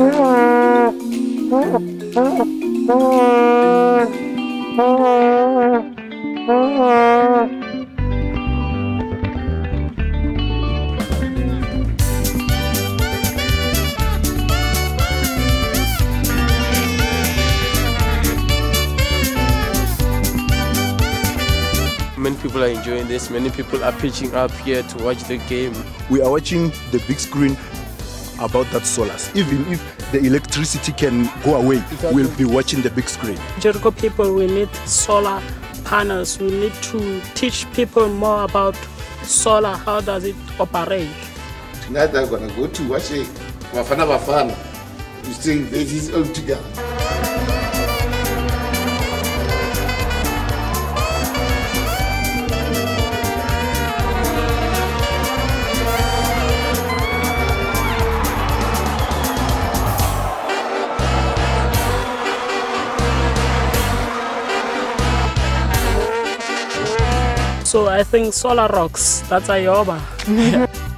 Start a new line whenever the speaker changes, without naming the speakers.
Many people are enjoying this. Many people are pitching up here to watch the game.
We are watching the big screen about that solar. Even if the electricity can go away, we'll be watching the big screen.
Jericho people, we need solar panels. We need to teach people more about solar. How does it operate?
Tonight I'm gonna go to watch a Bafana Bafana. You sing this is all together.
So I think solar rocks. That's ayoba.